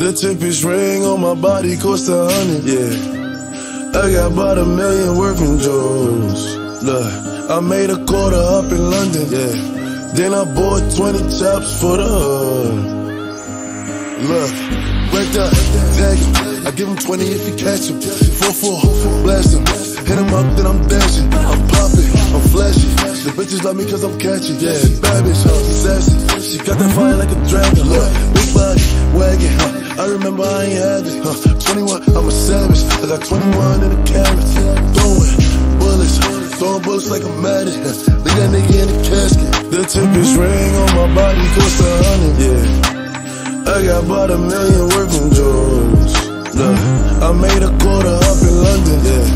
The cheapest ring on my body cost a hundred, yeah. I got about a million working jewels. Look, I made a quarter up in London, yeah. Then I bought 20 chops for the hood. Look, wake up, tag him. I give him 20 if he catch him. 4-4, blast him. Hit him up, then I'm dashing. I'm popping, I'm flashy. The bitches love me cause I'm catchy. Yeah, bad bitch, sassy. She got that fire like a dragon. Look, wagon, huh? I remember I ain't had it, huh? 21, I'm a savage. I got 21 in the carat. Throwing bullets, throwing bullets like I'm Madden. Huh? Leave that nigga in the casket. The cheapest ring on my body cost a hundred, yeah. I got about a million working jewels. Look, I made a quarter up in London, yeah.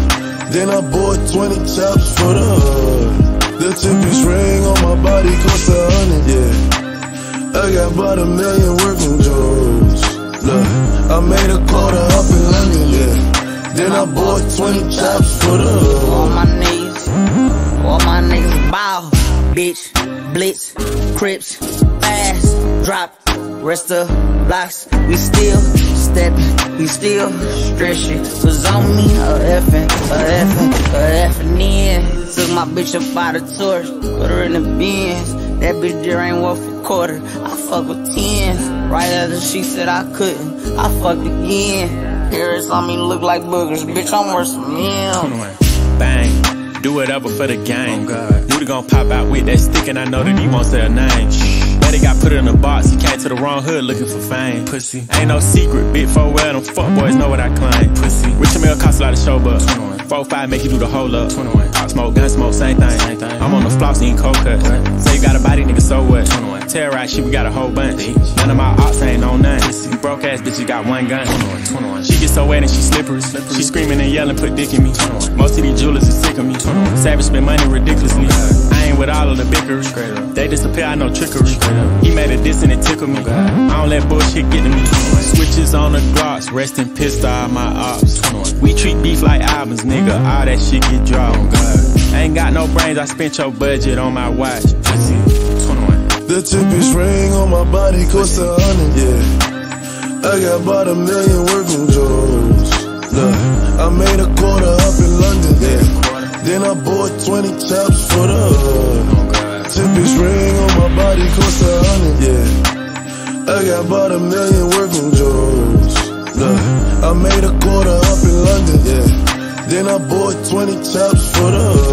Then I bought 20 chops for the hood. The cheapest ring on my body cost a hundred, yeah. I got about a million made a quarter up in London, yeah. Then I bought 20 chops for the hood. My niggas, all my niggas bow, bitch, blitz, crips, fast, drop, rest of blocks, we still stepping, we still stretching. Was on me, a effing, a effing, a effing in. Took my bitch up by the torch, put her in the bins. That bitch there ain't worth a quarter. I fuck with ten. Right after she said I couldn't, I fucked again. Paris on me look like boogers, bitch. I'm worth some meal. Bang, do whatever for the game. Oh Knew gon' pop out with that stick, and I know that he won't say a name. But he got put in a box, he came to the wrong hood looking for fame. Pussy, ain't no secret, big four well, them fuck boys know what I claim. Pussy, Rich meal cost a lot of show, but 4 5 make you do the whole up. 21. Pop smoke, gun smoke, same thing. Same thing. I'm on the floss eating cold cut. Say you got a body, nigga, so what? 21. Terrorize shit, we got a whole bunch. None of my ops ain't on none. You broke ass bitches got one gun. 21. 21. She get so wet and she slippery. slippery. She screaming and yelling, put dick in me. 21. Most of these jewelers is sick of me. 21. Savage spend money ridiculously. I ain't with all of the bickery. They disappear, I know trickery. He made a diss and it tickled me. I don't let bullshit get to me. Switches on the gloss, resting pissed all my ops. We treat beef like albums, nigga. Mm-hmm. All that shit get drawn. I ain't got no brains, I spent your budget on my watch. 21. The cheapest ring on my body cost a hundred, yeah. I got about a million working jewels. Look, I made a quarter up in London, yeah. Then I bought 20 chops for the hood. Cheapest ring on my body cost a hundred, yeah. I got about a million working jewels. Look, I made a quarter up in Yeah. Then I bought 20 chops for the hood.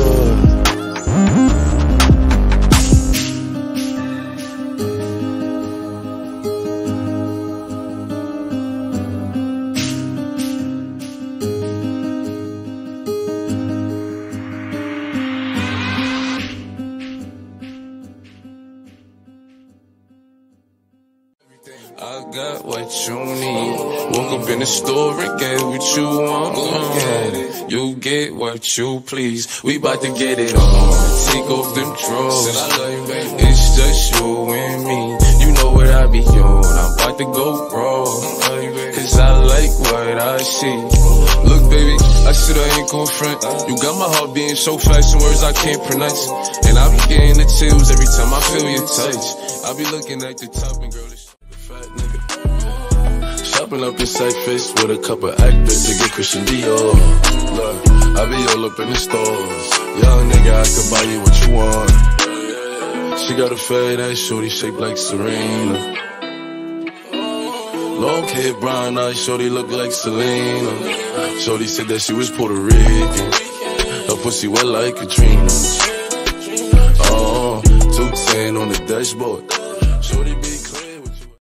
Got what you need. Woke up in the store and get what you want. It. You get what you please. We bout to get it on. Take off them drugs. It's just you and me. You know what I be on. I'm about to go raw. Cause I like what I see. Look, baby, I said I ain't gon' front. You got my heart beating so fast, some words I can't pronounce. And I be getting the chills every time I feel your touch. I be looking at the top and girl, this fat nigga. Shopping up in face with a couple actors to get Christian Dior. Look, I be all up in the stores. Young nigga, I could buy you what you want. She got a fade ass shorty shaped like Serena. Long hair, brown eyes, shorty look like Selena. Shorty said that she was Puerto Rican. Her pussy wet like Katrina. Oh, 210 on the dashboard. Shorty be clean.